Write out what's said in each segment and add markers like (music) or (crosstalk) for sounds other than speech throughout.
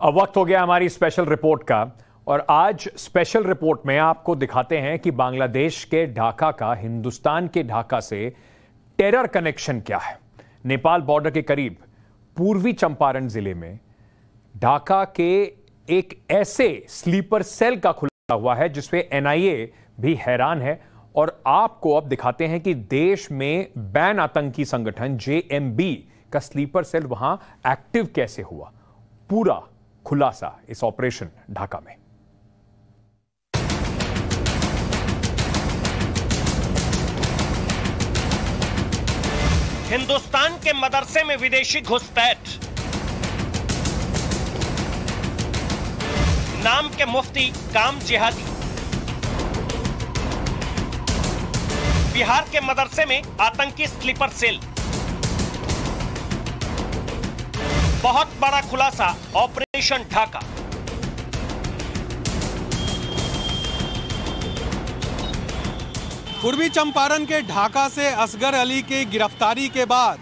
अब वक्त हो गया हमारी स्पेशल रिपोर्ट का और आज स्पेशल रिपोर्ट में आपको दिखाते हैं कि बांग्लादेश के ढाका का, हिंदुस्तान के ढाका से टेरर कनेक्शन क्या है। नेपाल बॉर्डर के करीब, पूर्वी चंपारण ज़िले में ढाका के एक ऐसे स्लीपर सेल का खुला हुआ है जिसमें एनआईए भी हैरान है और आपको अब दिखाते हैं कि देश में बैन आतंकी संगठन जेएमबी का स्लीपर सेल वहाँ एक्टिव कैसे हुआ। पूरा खुलासा इस ऑपरेशन ढाका में। हिंदुस्तान के मदरसे में विदेशी घुसपैठ। नाम के मुफ्ती काम जिहादी। बिहार के मदरसे में आतंकी स्लीपर सेल। बहुत बड़ा खुलासा ऑपरेशन ढाका। पूर्वी चंपारण के ढाका से असगर अली की गिरफ्तारी के बाद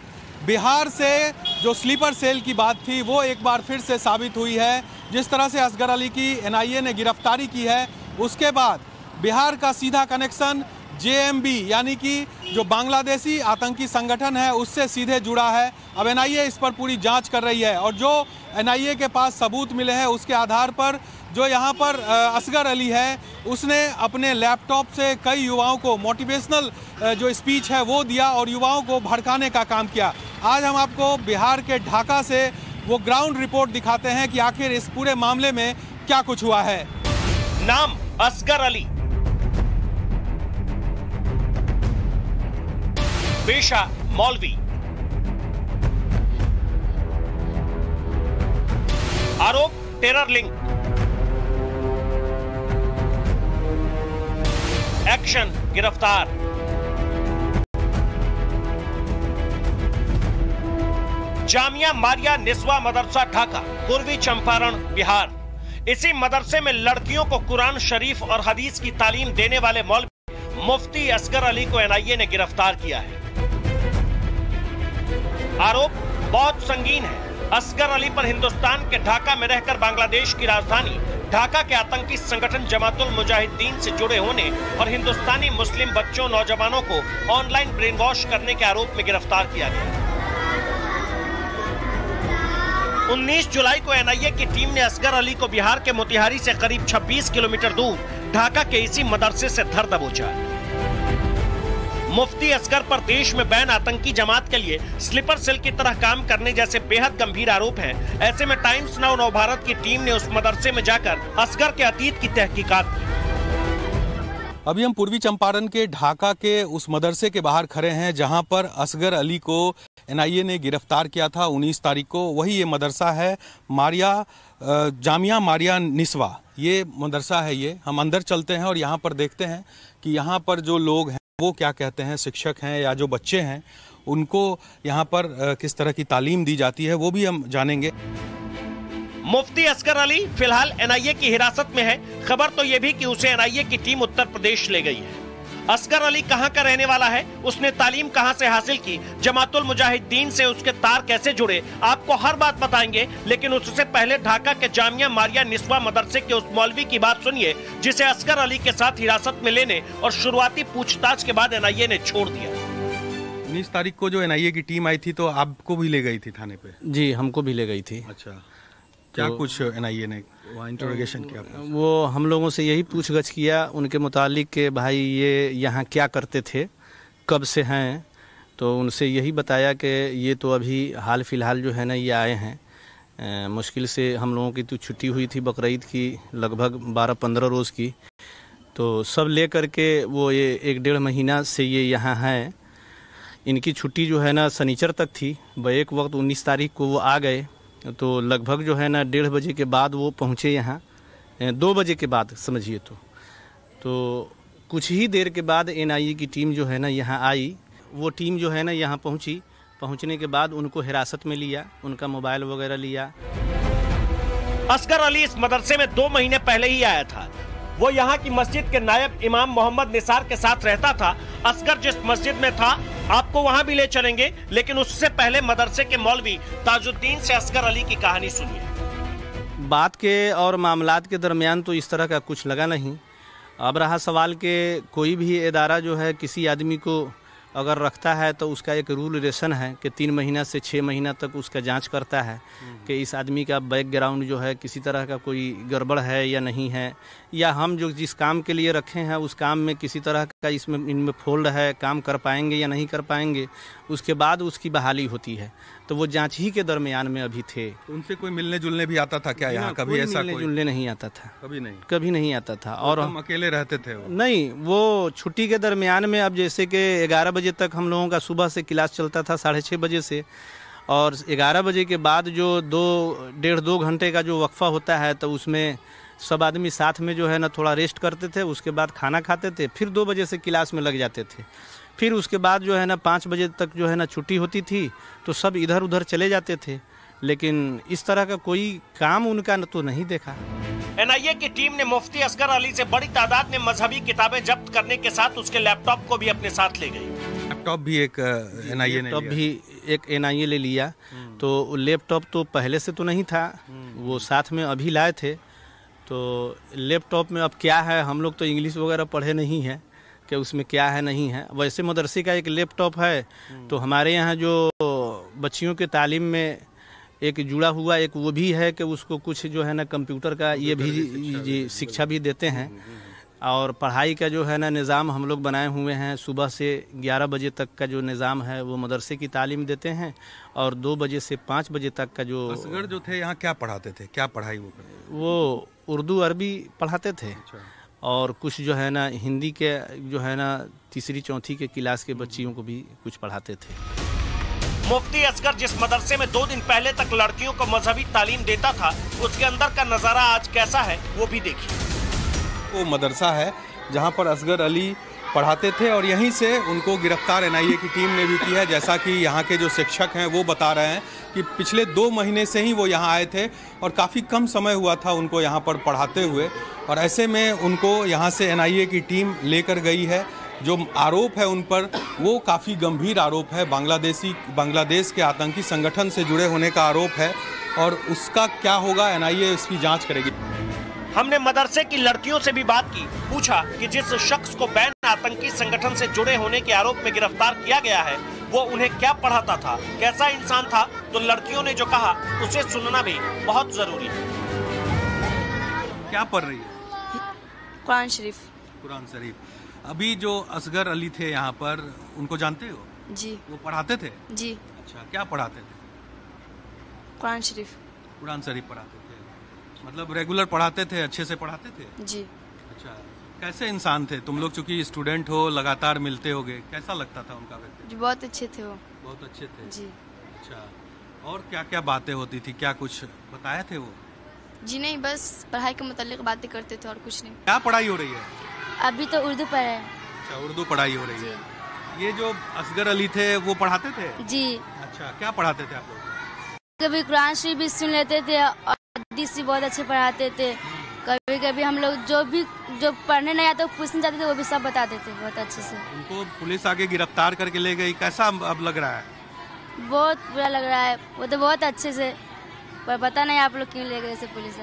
बिहार से जो स्लीपर सेल की बात थी, वो एक बार फिर से साबित हुई है। जिस तरह से असगर अली की एनआईए ने गिरफ्तारी की है, उसके बाद बिहार का सीधा कनेक्शन जेएमबी, यानी कि जो बांग्लादेशी आतंकी संगठन है, उससे सीधे जुड़ा है। अब एनआईए इस पर पूरी जाँच कर रही है और जो एनआईए के पास सबूत मिले हैं, उसके आधार पर जो यहाँ पर असगर अली है, उसने अपने लैपटॉप से कई युवाओं को मोटिवेशनल जो स्पीच है, वो दिया और युवाओं को भड़काने का काम किया। आज हम आपको बिहार के ढाका से वो ग्राउंड रिपोर्ट दिखाते हैं कि आखिर इस पूरे मामले में क्या कुछ हुआ है। नाम असगर अली। पेशा मौलवी। आरोप टेरर लिंक एक्शन गिरफ़्तार। जामिया मारिया निस्वा मदरसा ढाका, पूर्वी चंपारण, बिहार। इसी मदरसे में लड़कियों को कुरान शरीफ और हदीस की तालीम देने वाले मौलवी मुफ्ती असगर अली को एनआईए ने गिरफ़्तार किया है। आरोप, बहुत संगीन है। असगर अली पर हिंदुस्तान के ढाका में रहकर बांग्लादेश की राजधानी, ढाका के आतंकी संगठन जमातुल मुजाहिदीन से जुड़े होने और हिंदुस्तानी मुस्लिम बच्चों, नौजवानों को ऑनलाइन ब्रेन वॉश करने के आरोप में गिरफ़्तार किया गया। 19 जुलाई को एनआईए की टीम ने असगर अली को बिहार के मोतिहारी से करीब 26 किलोमीटर दूर ढाका के इसी मदरसे से धर दबोचा। मुफ्ती असगर पर देश में बैन आतंकी जमात के लिए स्लीपर सेल की तरह काम करने जैसे बेहद गंभीर आरोप हैं। ऐसे में टाइम्स नाउ नव भारत की टीम ने उस मदरसे में जाकर असगर के अतीत की तहकीकात की। अभी हम पूर्वी चंपारण के ढाका के उस मदरसे के बाहर खड़े हैं, जहाँ पर असगर अली को एनआईए ने गिरफ़्तार किया था 19 तारीख को। वही ये मदरसा है, मारिया जामिया मारिया निस्वा। ये मदरसा है ये। हम अंदर चलते हैं और यहाँ पर देखते हैं कि यहाँ पर जो लोग हैं वो क्या कहते हैं, शिक्षक हैं या जो बच्चे हैं, उनको यहाँ पर किस तरह की तालीम दी जाती है, वो भी हम जानेंगे। मुफ्ती असकर अली फ़िलहाल एनआईए की हिरासत में है। खबर तो ये भी कि उसे एनआईए की टीम उत्तर प्रदेश ले गई है। असगर अली कहाँ का रहने वाला है? उसने तालीम कहाँ से हासिल की? जमातुल मुजाहिदीन से उसके तार कैसे जुड़े? आपको हर बात बताएँगे लेकिन उससे पहले ढाका के जामिया मारिया निस्वा मदरसे के उस मौलवी की बात सुनिए जिसे असगर अली के साथ हिरासत में लेने और शुरुआती पूछताछ के बाद एनआईए ने छोड़ दिया। उन्नीस तारीख को जो एनआईए की टीम आई थी तो आपको भी ले गई थी थाने पे? जी हमको भी ले गई थी। अच्छा। क्या तो, कुछ एनआईए ने इंटरोगेशन किया वो हम लोगों से यही पूछगछ किया उनके मुतालिक के भाई ये यहाँ क्या करते थे कब से हैं तो उनसे यही बताया कि ये तो अभी हाल फ़िलहाल जो है ना ये आए हैं। मुश्किल से हम लोगों की तो छुट्टी हुई थी बकरीद की लगभग बारह पंद्रह रोज़ की। तो सब ले करके वो ये एक डेढ़ महीना से ये यहाँ हैं। इनकी छुट्टी जो है ना सनीचर तक थी। व एक वक्त उन्नीस तारीख को वो आ गए। तो लगभग जो है ना, डेढ़ बजे के बाद वो पहुँचे यहाँ। दो बजे के बाद, समझिए तो। तो कुछ ही देर के बाद एनआईए की टीम जो है ना, यहाँ आई। वो टीम जो है ना, यहाँ पहुँची। पहुँचने के बाद उनको हिरासत में लिया, उनका मोबाइल वगैरह लिया। असगर अली इस मदरसे में दो महीने पहले ही आया था। वो यहाँ की मस्जिद के नायब इमाम मोहम्मद निसार के साथ रहता था। असगर जिस मस्जिद में था आपको वहाँ भी ले चलेंगे, लेकिन उससे पहले मदरसे के मौलवी ताजुद्दीन से असगर अली की कहानी सुनिए। बात के और मामला के दरमियान तो इस तरह का कुछ लगा नहीं। अब रहा सवाल के कोई भी इदारा जो है किसी आदमी को अगर रखता है तो उसका एक रूल रेशन है कि तीन महीना से छः महीना तक उसका जाँच करता है कि इस आदमी का बैकग्राउंड जो है किसी तरह का कोई गड़बड़ है या नहीं है या हम जो जिस काम के लिए रखे हैं उस काम में किसी तरह का इसमें इनमें फोल्ड है काम कर पाएँगे या नहीं कर पाएँगे उसके बाद उसकी बहाली होती है। तो वो जाँच ही के दरमियान में अभी थे। उनसे कोई मिलने जुलने भी आता था क्या यहाँ? कभी ऐसा मिलने जुलने नहीं आता था। कभी नहीं। कभी नहीं आता था। और हम अकेले रहते थे नहीं वो छुट्टी के दरमियान में अब जैसे कि ग्यारह बजे तक हम लोगों का सुबह से क्लास चलता था, साढ़े छः बजे से। और ग्यारह बजे के बाद जो दो, डेढ़ दो घंटे का जो वक्फा होता है तो उसमें सब आदमी साथ में जो है ना थोड़ा रेस्ट करते थे, उसके बाद खाना खाते थे, फिर दो बजे से क्लास में लग जाते थे। फिर उसके बाद जो है ना पाँच बजे तक जो है ना छुट्टी होती थी तो सब इधर उधर चले जाते थे। लेकिन इस तरह का कोई काम उनका तो नहीं देखा। एनआईए की टीम ने मुफ्ती असगर अली से बड़ी तादाद में मजहबी किताबें जब्त करने के साथ उसके लैपटॉप को भी अपने साथ ले गई। लैपटॉप भी एक एनआईए ने लैपटॉप लिया। भी एक एनआईए ले लिया। तो लैपटॉप तो पहले से तो नहीं था वो साथ में अभी लाए थे। तो लैपटॉप में अब क्या है हम लोग तो इंग्लिश वगैरह पढ़े नहीं हैं कि उसमें क्या है नहीं है। वैसे मदरसे का एक लैपटॉप है तो हमारे यहाँ जो बच्चियों के तालीम में एक जुड़ा हुआ एक वो भी है कि उसको कुछ जो है ना कंप्यूटर का ये भी शिक्षा भी देते हैं। और पढ़ाई का जो है ना निज़ाम हम लोग बनाए हुए हैं। सुबह से 11 बजे तक का जो निज़ाम है वो मदरसे की तालीम देते हैं और दो बजे से पाँच बजे तक का जो असगर जो थे यहाँ क्या पढ़ाते थे? क्या पढ़ाई वो करते वो उर्दू अरबी पढ़ाते थे। और कुछ जो है ना हिंदी के जो है ना तीसरी चौथी के क्लास के बच्चियों को भी कुछ पढ़ाते थे। मुफ्ती असगर जिस मदरसे में दो दिन पहले तक लड़कियों को मजहबी तालीम देता था उसके अंदर का नज़ारा आज कैसा है वो भी देखिए। वो मदरसा है, जहाँ पर असगर अली पढ़ाते थे और यहीं से उनको गिरफ़्तार एनआईए की टीम ने भी की है। जैसा कि यहाँ के जो शिक्षक हैं, वो बता रहे हैं कि पिछले दो महीने से ही वो यहाँ आए थे और काफ़ी कम समय हुआ था उनको यहाँ पर पढ़ाते हुए। और ऐसे में उनको यहाँ से एनआईए की टीम लेकर गई है। जो आरोप है उन पर, वो काफ़ी गंभीर आरोप है। बांग्लादेशी, बांग्लादेश के आतंकी संगठन से जुड़े होने का आरोप है और उसका क्या होगा, एनआईए इसकी जाँच करेगी। हमने मदरसे की लड़कियों से भी बात की पूछा कि जिस शख्स को बैन आतंकी संगठन से जुड़े होने के आरोप में गिरफ़्तार किया गया है वो उन्हें क्या पढ़ाता था कैसा इंसान था तो लड़कियों ने जो कहा उसे सुनना भी बहुत ज़रूरी है। क्या पढ़ रही है? कुरान शरीफ। कुरान शरीफ। अभी जो असगर अली थे यहाँ पर उनको जानते हो? जी। वो पढ़ाते थे? जी। अच्छा क्या पढ़ाते थे? कुरान शरीफ। कुरान शरीफ पढ़ाते मतलब रेगुलर पढ़ाते थे अच्छे से पढ़ाते थे? जी। अच्छा कैसे इंसान थे? तुम लोग चूँकि स्टूडेंट हो लगातार मिलते होगे कैसा लगता था उनका जी बहुत अच्छे थे वो। बहुत अच्छे थे? जी। अच्छा और क्या क्या बातें होती थी? क्या कुछ बताए थे वो? जी नहीं बस पढ़ाई के मुतालिक बातें करते थे और कुछ नहीं। क्या पढ़ाई हो रही है? अभी तो उर्दू पढ़ रहे हैं। अच्छा उर्दू पढ़ाई हो रही है। ये जो असगर अली थे वो पढ़ाते थे? जी। अच्छा क्या पढ़ाते थे आप लोग? कभी कुरान शरीफ भी सुन लेते थे और भी बहुत अच्छे पढ़ाते थे। कभी कभी हम लोग जो भी जो पढ़ने नहीं आते पूछने जाते थे वो भी सब बताते थे बहुत अच्छे से। उनको पुलिस आगे गिरफ़्तार करके ले गई। कैसा अब लग रहा है? बहुत बुरा लग रहा है। वो तो बहुत अच्छे से पर पता नहीं आप लोग क्यों ले गए इसे पुलिस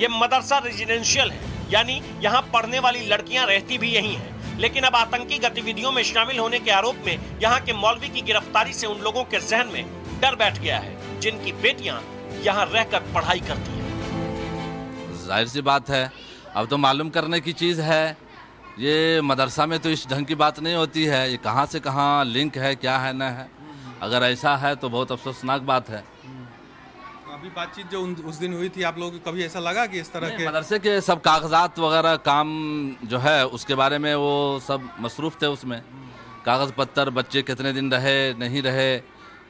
ये मदरसा रेजिडेंशियल है। यानी यहाँ पढ़ने वाली लड़कियाँ रहती भी यही हैं। लेकिन अब आतंकी गतिविधियों में शामिल होने के आरोप में यहाँ के मौलवी की गिरफ्तारी से उन लोगों के जहन में डर बैठ गया है जिनकी बेटियाँ यहाँ रहकर पढ़ाई करती है। ज़ाहिर सी बात है अब तो मालूम करने की चीज़ है। ये मदरसा में तो इस ढंग की बात नहीं होती है। ये कहाँ से कहाँ लिंक है क्या है न है। अगर ऐसा है तो बहुत अफसोसनाक बात है। तो अभी बातचीत जो उस दिन हुई थी आप लोगों को कभी ऐसा लगा कि इस तरह के मदरसे के सब कागजात वगैरह काम जो है उसके बारे में वो सब मसरूफ थे उसमें। कागज़ पत्तर बच्चे कितने दिन रहे नहीं रहे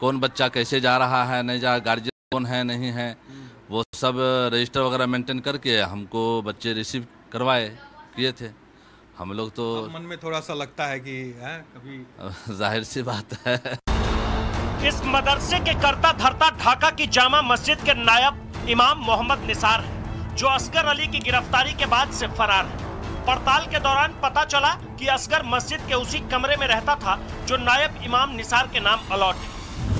कौन बच्चा कैसे जा रहा है नहीं जा गार्जियन कौन है नहीं है वो सब रजिस्टर वगैरह मेंटेन करके हमको बच्चे रिसीव करवाए किए थे। हम लोग तो मन में थोड़ा सा लगता है कि है, कभी (laughs) ज़ाहिर सी बात है। इस मदरसे के करता धरता ढाका की जामा मस्जिद के नायब इमाम मोहम्मद निसार है जो असगर अली की गिरफ्तारी के बाद से फरार है। पड़ताल के दौरान पता चला कि असगर मस्जिद के उसी कमरे में रहता था जो नायब इमाम निसार के नाम अलॉट है।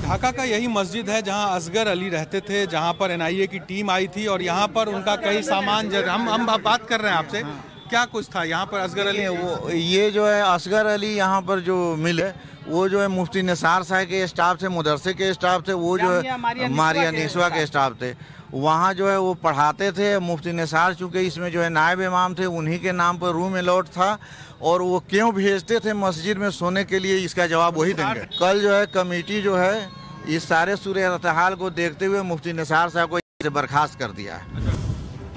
ढाका का यही मस्जिद है जहाँ असगर अली रहते थे जहाँ पर एनआईए की टीम आई थी और यहाँ पर उनका कई सामान. हम हम बात कर रहे हैं आपसे। क्या कुछ था यहाँ पर असगर अली? वो ये जो है असगर अली यहाँ पर जो मिले वो जो है मुफ्ती निसार साहब के स्टाफ थे मदरसे के स्टाफ थे वो जो है मारिया निस्वा के स्टाफ। थे। वहाँ जो है वो पढ़ाते थे मुफ्ती निसार चूँकि इसमें जो है नायब इमाम थे उन्हीं के नाम पर रूम अलॉट था और वो क्यों भेजते थे मस्जिद में सोने के लिए इसका जवाब वही देंगे। कल जो है कमेटी जो है इस सारे सूर्य हाल को देखते हुए मुफ्ती निसार साहब को बर्खास्त कर दिया है।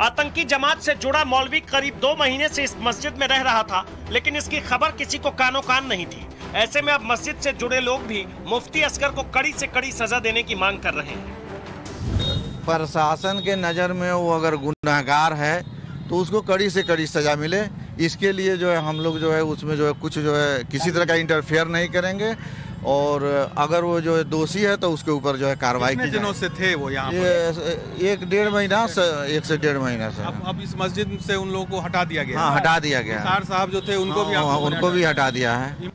आतंकी जमात से जुड़ा मौलवी करीब दो महीने से इस मस्जिद में रह रहा था लेकिन इसकी खबर किसी को कानो कान नहीं थी। ऐसे में अब मस्जिद से जुड़े लोग भी मुफ्ती असगर को कड़ी से कड़ी सजा देने की मांग कर रहे हैं। प्रशासन के नज़र में वो अगर गुनाहगार है तो उसको कड़ी से कड़ी सज़ा मिले। इसके लिए जो है हम लोग जो है उसमें जो है कुछ जो है किसी तरह का इंटरफेयर नहीं करेंगे। और अगर वो जो है दोषी है तो उसके ऊपर जो है कार्रवाई की दिनों से थे वो यहाँ ये एक डेढ़ महीना से एक से डेढ़ महीना से। अब, अब इस मस्जिद से उन लोगों को हटा दिया गया? हाँ हटा दिया गया। साहब जो थे उनको भी हाँ, उनको भी हटा दिया है।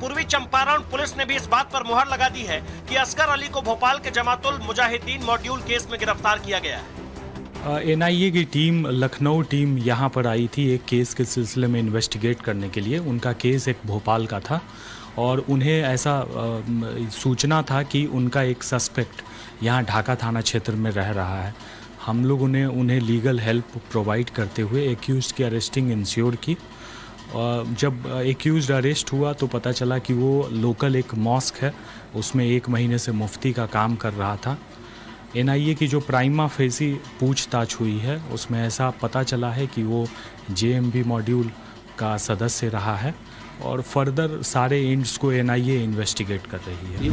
पूर्वी चंपारण पुलिस ने भी इस बात पर मुहर लगा दी है कि असगर अली को भोपाल के जमातुल मुजाहिदीन मॉड्यूल केस में गिरफ़्तार किया गया है। एनआईए की टीम लखनऊ टीम यहाँ पर आई थी एक केस के सिलसिले में इन्वेस्टिगेट करने के लिए। उनका केस एक भोपाल का था। और उन्हें ऐसा सूचना था कि उनका एक सस्पेक्ट यहाँ ढाका थाना क्षेत्र में रह रहा है। हम लोगों ने उन्हें लीगल हेल्प प्रोवाइड करते हुए एक्यूज की अरेस्टिंग इंश्योर की। जब एक्यूज अरेस्ट हुआ तो पता चला कि वो लोकल एक मॉस्क है, उसमें एक महीने से मुफ्ती का काम कर रहा था। एनआईए की जो प्राइमा फेसी पूछताछ हुई है, उसमें ऐसा पता चला है कि वो जेएमबी मॉड्यूल का सदस्य रहा है। और फर्दर सारे एंड्स को एनआईए इन्वेस्टिगेट कर रही है।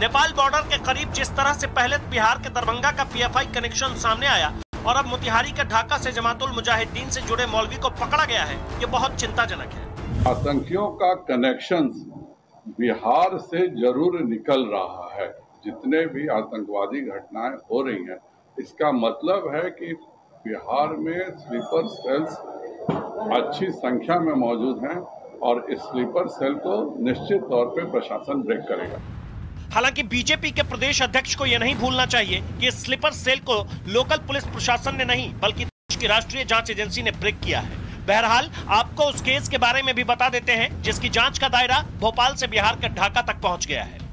नेपाल बॉर्डर के करीब जिस तरह से पहले बिहार के दरभंगा का पीएफआई कनेक्शन सामने आया और अब मोतिहारी के ढाका से जमातुल मुजाहिदीन से जुड़े मौलवी को पकड़ा गया है ये बहुत चिंताजनक है। आतंकियों का कनेक्शन बिहार से ज़रूर निकल रहा है। जितने भी आतंकवादी घटनाएँ हो रही हैं इसका मतलब है कि बिहार में स्लीपर सेल्स अच्छी संख्या में मौजूद हैं। और इस स्लीपर सेल को निश्चित तौर पे प्रशासन ब्रेक करेगा। हालाँकि बीजेपी के प्रदेश अध्यक्ष को यह नहीं भूलना चाहिए कि स्लीपर सेल को लोकल पुलिस प्रशासन ने नहीं, बल्कि देश की राष्ट्रीय जाँच एजेंसी ने ब्रेक किया है। बहरहाल, आपको उस केस के बारे में भी बता देते हैं, जिसकी जाँच का दायरा भोपाल से बिहार के ढाका तक पहुँच गया है।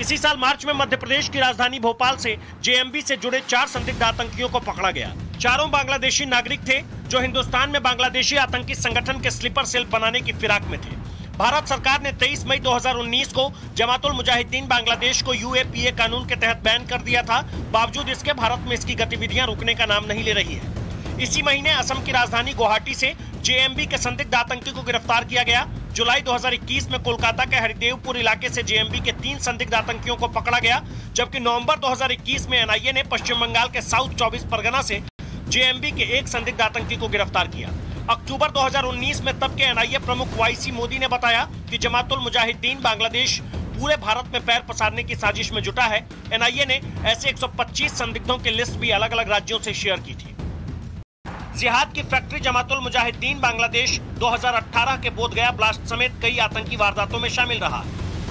इसी साल मार्च में मध्य प्रदेश की राजधानी भोपाल से जेएमबी से जुड़े चार संदिग्ध आतंकियों को पकड़ा गया। चारों बांग्लादेशी नागरिक थे जो हिंदुस्तान में बांग्लादेशी आतंकी संगठन के स्लीपर सेल बनाने की फिराक में थे। भारत सरकार ने 23 मई 2019 को जमातुल मुजाहिदीन बांग्लादेश को यूएपीए कानून के तहत बैन कर दिया था। बावजूद इसके, भारत में इसकी गतिविधियाँ रुकने का नाम नहीं ले रही है। इसी महीने असम की राजधानी गुवाहाटी से जेएमबी के संदिग्ध आतंकी को गिरफ़्तार किया गया। जुलाई 2021 में कोलकाता के हरिदेवपुर इलाके से जेएमबी के तीन संदिग्ध आतंकियों को पकड़ा गया, जबकि नवंबर 2021 में एनआईए ने पश्चिम बंगाल के साउथ 24 परगना से जेएमबी के एक संदिग्ध आतंकी को गिरफ़्तार किया। अक्टूबर 2019 में तब के एनआईए प्रमुख वाईसी मोदी ने बताया कि जमातुल मुजाहिदीन बांग्लादेश पूरे भारत में पैर पसारने की साजिश में जुटा है। एनआईए ने ऐसे 125 संदिग्धों की लिस्ट भी अलग अलग राज्यों से शेयर की थी। जिहाद की फैक्ट्री जमातुल मुजाहिदीन बांग्लादेश 2018 के बोधगया ब्लास्ट समेत कई आतंकी वारदातों में शामिल रहा।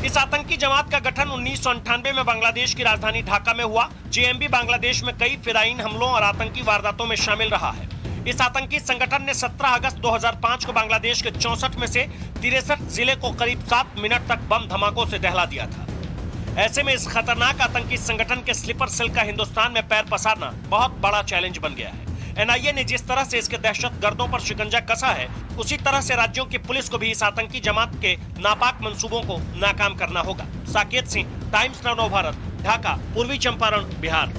इस आतंकी जमात का गठन उन्नीस में बांग्लादेश की राजधानी ढाका में हुआ। जेएमबी बांग्लादेश में कई फिराइन हमलों और आतंकी वारदातों में शामिल रहा है। इस आतंकी संगठन ने 17 अगस्त 2005 को बांग्लादेश के चौसठ में से तिरसठ ज़िले को करीब सात मिनट तक बम धमाकों से दहला दिया था। ऐसे में इस खतरनाक आतंकी संगठन के स्लीपर सेल का हिंदुस्तान में पैर पसारना बहुत बड़ा चैलेंज बन गया है। एनआईए ने जिस तरह से इसके दहशत गर्दों पर शिकंजा कसा है, उसी तरह से राज्यों की पुलिस को भी इस आतंकी जमात के नापाक मंसूबों को नाकाम करना होगा। साकेत सिंह, टाइम्स नव भारत, ढाका, पूर्वी चंपारण, बिहार।